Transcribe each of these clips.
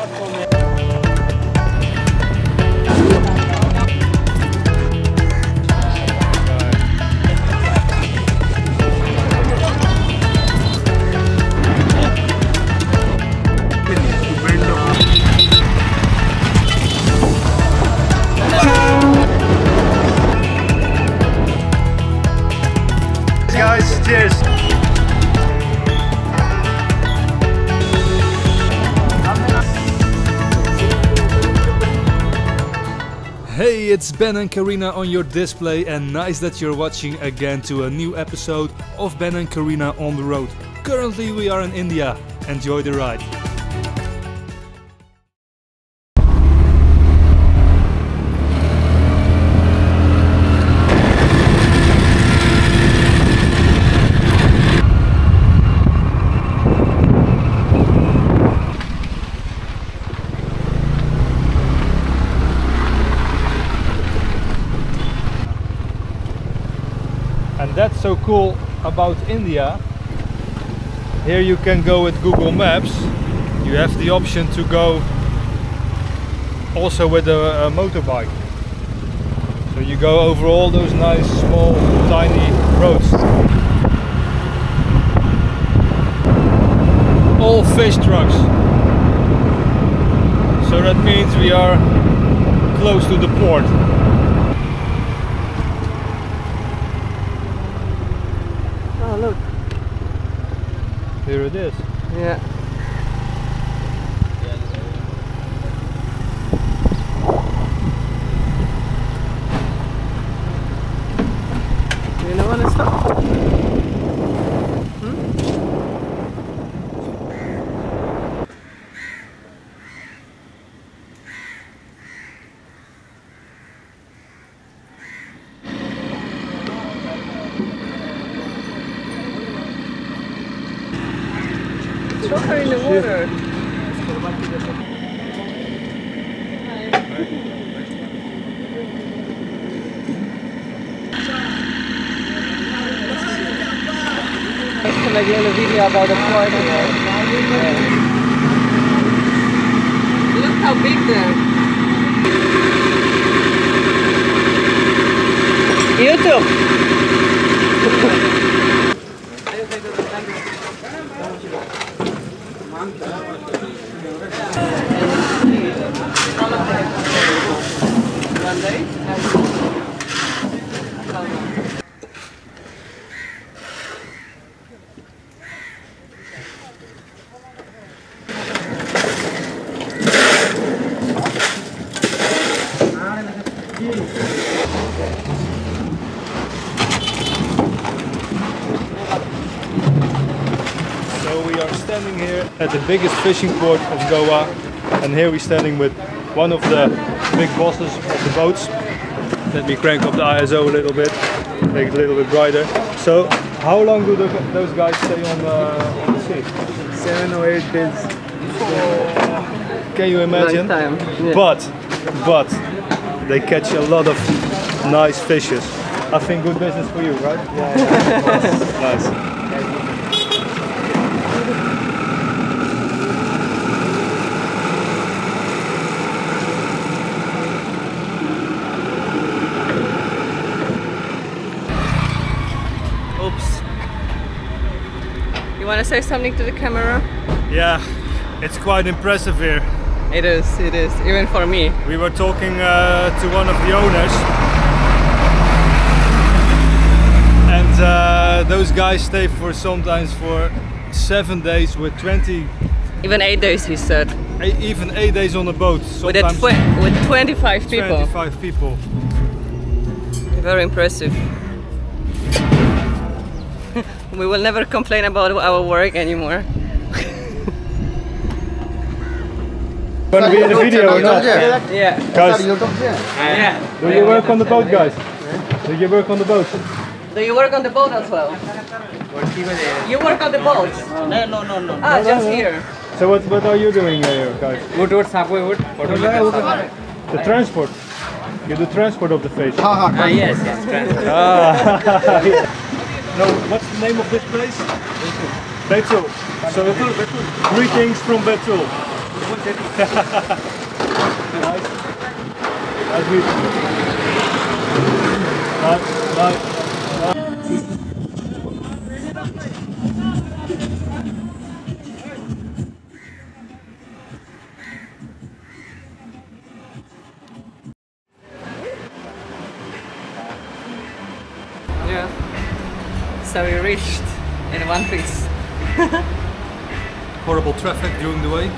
Guys, it's Ben and Karina on your display, and nice that you're watching again to a new episode of Ben and Karina on the road. Currently, we are in India. Enjoy the ride. And that's so cool about India. Here you can go with Google Maps. You have the option to go also with a, a motorbike. So you go over all those nice small tiny roads. All fish trucks. So that means we are close to the port. Oh look. Here it is. Yeah. Throw her in the water. It's like in a video about the port here. Look how big they're. YouTube. So we are standing here at the biggest fishing port of Goa and here we're standing with one of the big bosses of the boats. Let me crank up the ISO a little bit, make it a little bit brighter. So how long do the, those guys stay on the, on the sea? Seven or eight days. Can you imagine? Yeah. But, but they catch a lot of nice fishes. I think good business for you, right? Yeah, nice. Oops. You want to say something to the camera? Yeah, it's quite impressive here. It is, it is, even for me. We were talking uh, to one of the owners, and uh, those guys stay for sometimes for seven days with 20, Even eight days, he said. even eight days on a boat. With, Sometimes tw- with 25 people. 25 people. Very impressive. We will never complain about our work anymore. Gonna be in the video or not? Yeah. Guys, Yeah. do you work on the boat, guys? Do you work on the boat? Do you work on the boat as well? You work on the boat? No, no, no, no. Ah, just here. So what, what are you doing here, guys? Wood, wood, subway, wood. The transport. You do transport of the fish. Ah, yes, yes. transport. No, what's the name of this place? Betul. So greetings from Betul. Nice. Nice meeting you. Nice, nice. In. Horrible traffic during the way.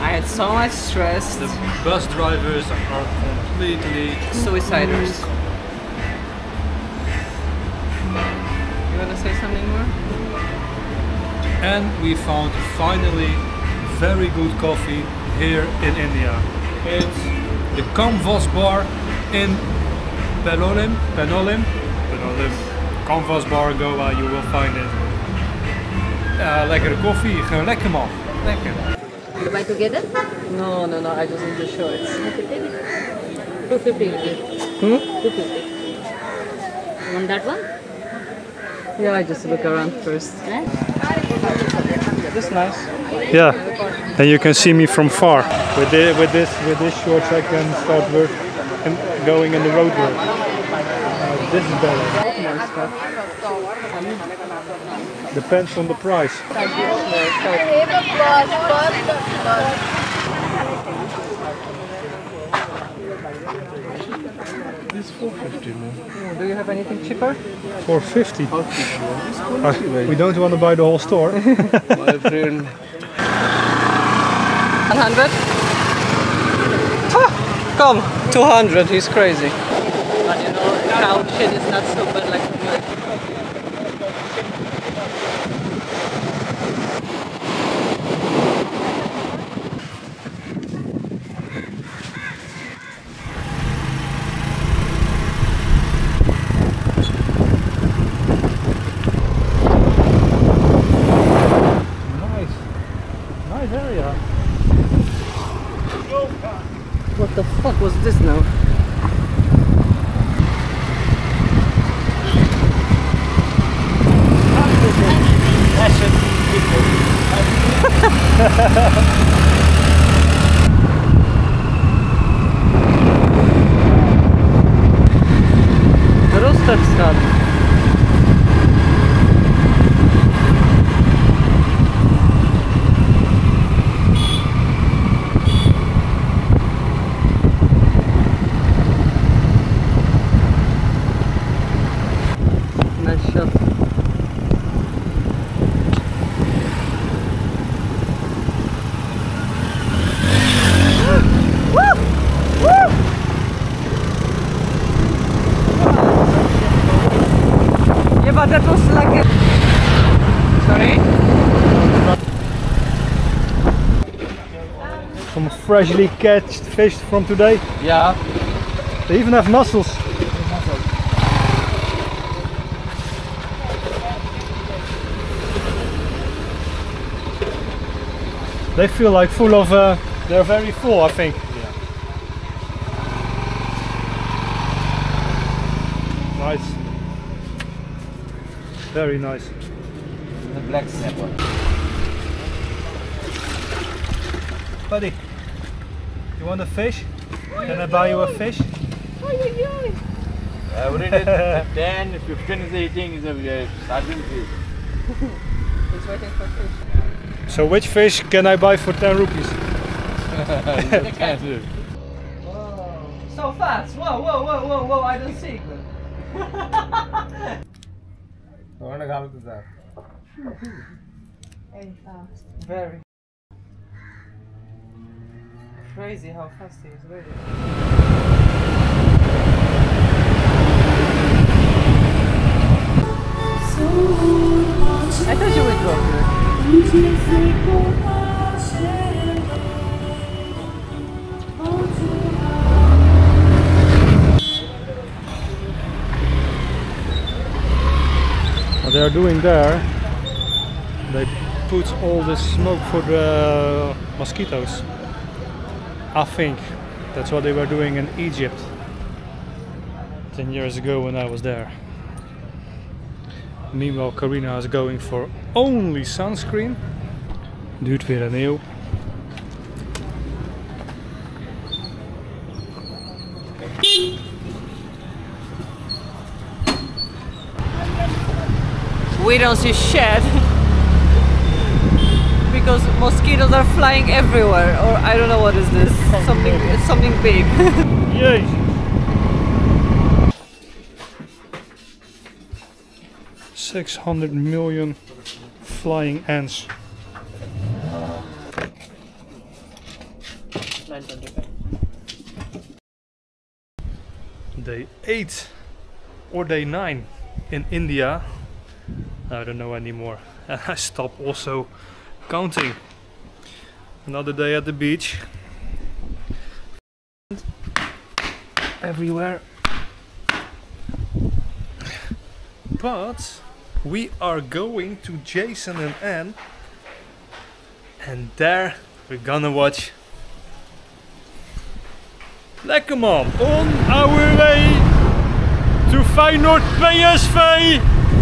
I had so much stress. The bus drivers are completely Suiciders. You wanna say something more? and we found finally very good coffee here in India. It's the Canvas Bar in Palolem. Palolem. Palolem. Canvas Bar Goa, uh, you will find it. Ja, lekkere koffie, gewoon lekker man. Lekker. You buy together? No, no, no. I just need the shorts. it. 250 rupees. Hmm? 250. Want that one? Yeah, I just look around first. Eh? This nice. Yeah, and you can see me from far. With this, with this, with this shorts, I can start work and going in the road work. Uh, this is better. Depends on the price. This 450 man. Do you have anything cheaper? 450. Uh, we don't want to buy the whole store. My friend, 100? Come, 200. He's crazy. But you know, crowd shit is not super Ha ha ha ha! Like a... Sorry? Some freshly catched fish from today. yeah, They even have mussels. They feel like full of, uh, they're very full I think. Nice. Very nice. the black snapper. Buddy, you want a fish? Can I buy you a fish? Every day 10, 15 is eating is a starting fish. He's waiting for fish. So which fish can I buy for 10 rupees? So fast! Whoa, whoa, whoa, whoa, whoa! I don't see. Very. fast. Uh, very. Crazy how fast he is really. I thought you would drop here. They are doing there, they put all the smoke for the mosquitoes. I think that's what they were doing in Egypt 10 years ago when I was there. Meanwhile, Karina is going for only sunscreen. Duurt weer. We don't see shit because mosquitoes are flying everywhere, or I don't know what is this. Something, something big. Yay! Six hundred million flying ants. Day eight or day nine in India. I don't know anymore. And I stop also counting. Another day at the beach. Everywhere. But we are going to Jason and Anne. And there we're gonna watch Lekkerman on our way to Feyenoord PSV.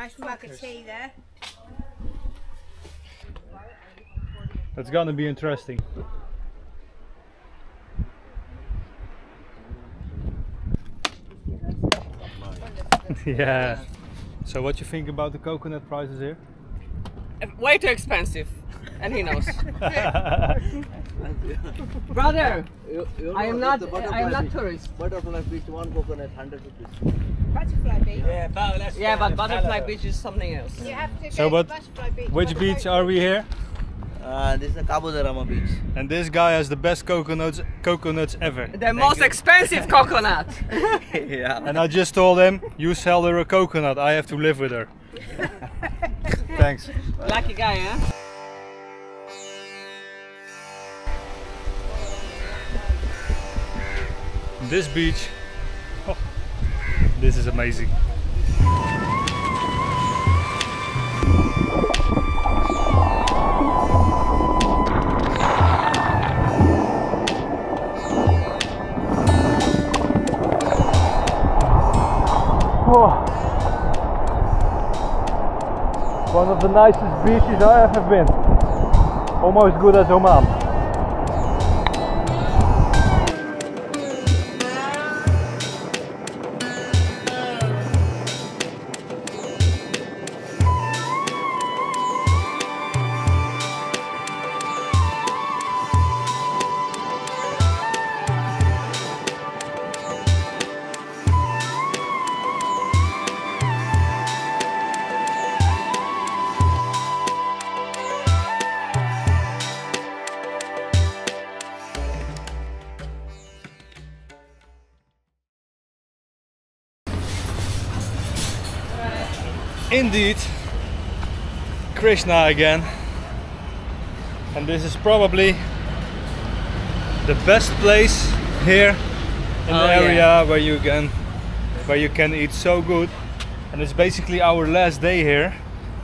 Nice mug of tea there. That's gonna be interesting. yeah. So what you think about the coconut prices here? Uh, way too expensive, and he knows. Brother, uh, I am not. I am not tourist. Butterfly fish, one coconut, 100 rupees. Butterfly beach. Yeah, but butterfly beach is something else. You have to So to what- beach. Which Butterfly beach are we here? Uh, this is a Cabo de Rama beach. And this guy has the best coconuts coconuts ever. The most expensive coconut. yeah. And I just told him, you sell her a coconut, I have to live with her. Thanks. Lucky guy, huh? This beach, this is amazing. Oh. One of the nicest beaches I ever been. Almost good as Oman. Indeed, Krishna again. And this is probably the best place here in Oh, the yeah. area where you can where you can eat so good. And it's basically our last day here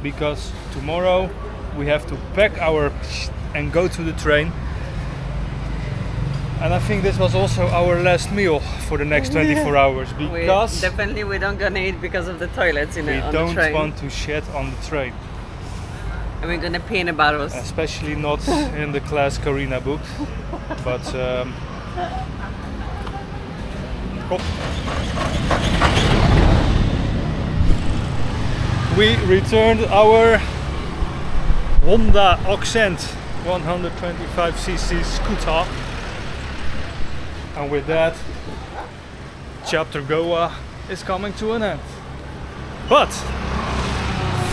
because tomorrow we have to pack our and go to the train. And I think this was also our last meal for the next 24 hours We because definitely we don't gonna eat because of the toilets in we the, on don't want to shit on the train. And we're gonna pee in the bottles. especially not in the class Karina booked. But um, Kom. we returned our Honda Activa 125cc scooter, and with that, chapter Goa is coming to an end. But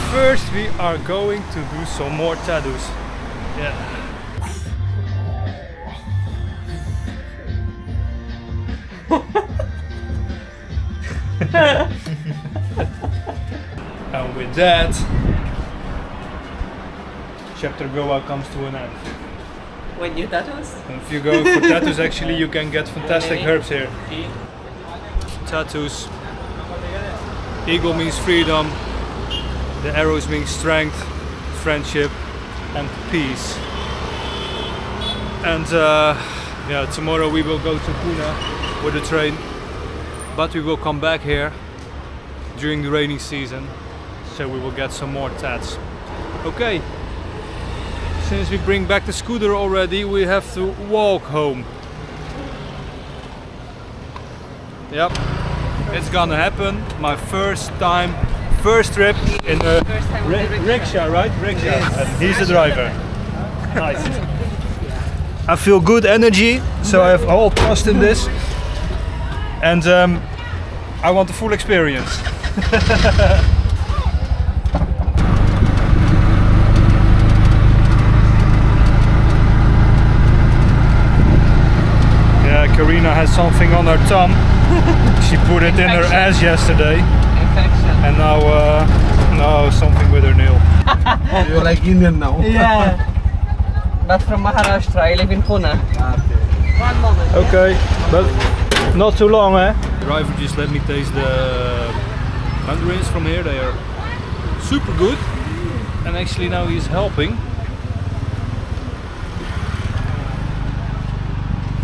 first, we are going to do some more tattoos. Yeah. and with that, chapter Goa comes to an end. When you tattoos? If you go for tattoos, actually, you can get fantastic herbs here. tattoos. Eagle means freedom. The arrows mean strength, friendship, and peace. And uh, yeah, tomorrow we will go to Pune with the train, but we will come back here during the rainy season, so we will get some more tats. Okay, since we bring back the scooter already, we have to walk home. Yep, it's gonna happen. My first time, first trip in a First time with ri- the rickshaw. right? Rickshaw. And he's the driver. Nice. I feel good energy, so I have all trust in this. And um, I want the full experience. Yeah, Karina has something on her tongue. she put it in her ass yesterday, Infection. and now, uh, now something with her nail. You're like Indian now. Yeah. But from Maharashtra, I live in Pune. One moment. Okay, but not too long, eh? The driver just let me taste the mandarins from here. They are super good, and actually now he's helping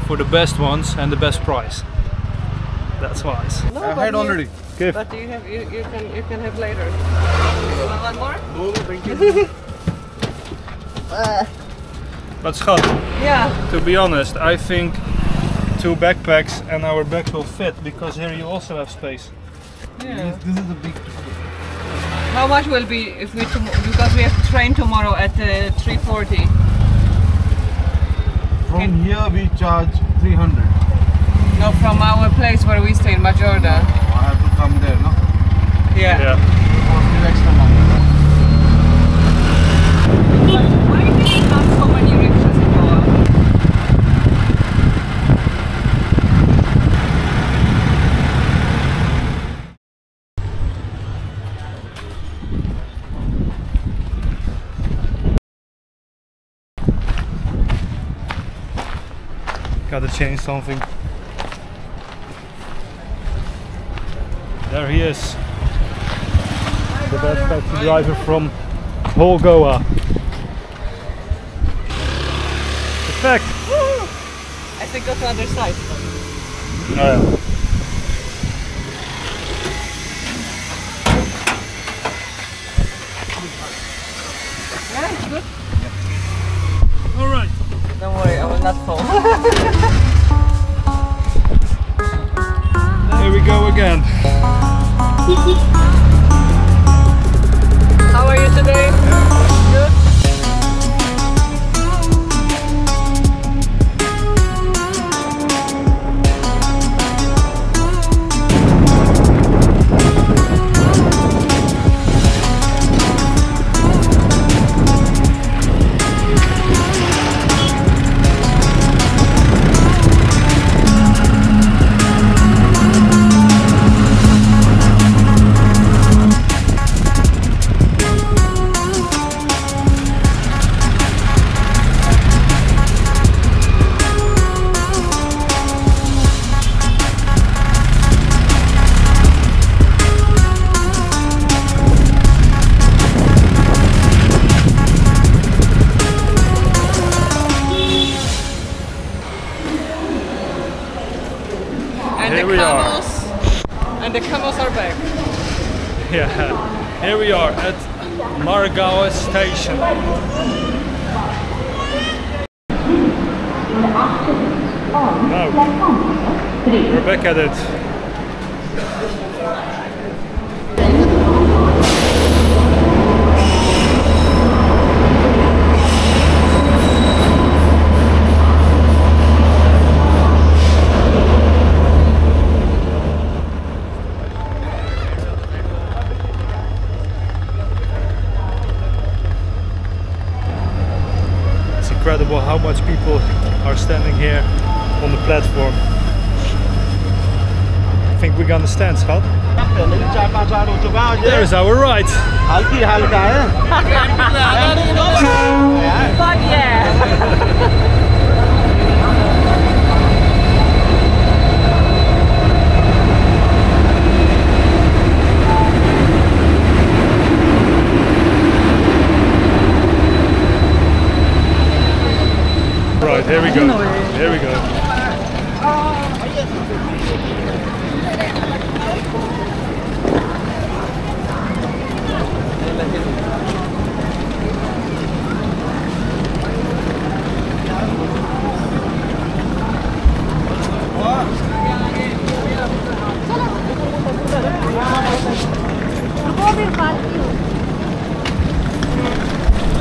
for the best ones and the best price. That's wise. No, I've but had you- already. Give. But you have you, you can you can have later. You want one more? No, no, thank you. But schat, Yeah. to be honest, I think two backpacks and our bags will fit because here you also have space. Yeah. This is a big. How much will be if we because we have to train tomorrow at uh, 3:40. From here we charge 300. No, from our place where we stay in Majorda. I have to come there, no? Yeah. Yeah. Cost me extra money. But why do you have so many rickshaws in Goa? Gotta change something. There he is. The best taxi driver from whole Goa. Perfect. I think go to other side. Oh, yeah. Yeah, it's good. Don't worry, I will not fall. Here we go again. How are you today? And Here the we are. camels. And the camels are back. Yeah. Here we are at Margawa station. Now, we're back at it. much people are standing here on the platform. I think we're gonna stand, Schat. There is our ride. Eh? Fuck yeah! Right, here we go. Here we go.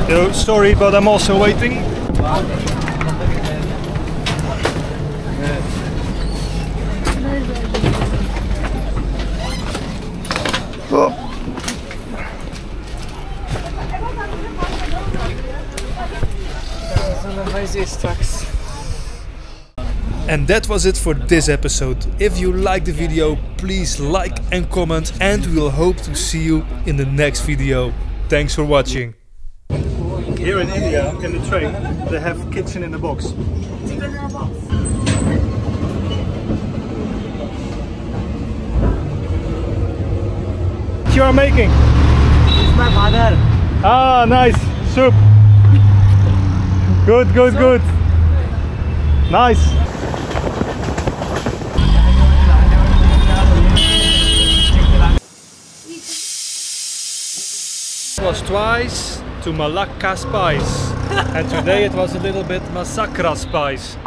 Yo, sorry, but I'm also waiting. And that was it for this episode. If you liked the video, please like and comment and we'll hope to see you in the next video. Thanks for watching. Here in India, in the train, they have kitchen in a box. What You are making? It's my father. Ah, nice soup. Good, good, good. Nice. Was twice to Malacca spice, and today it was a little bit massacra spice.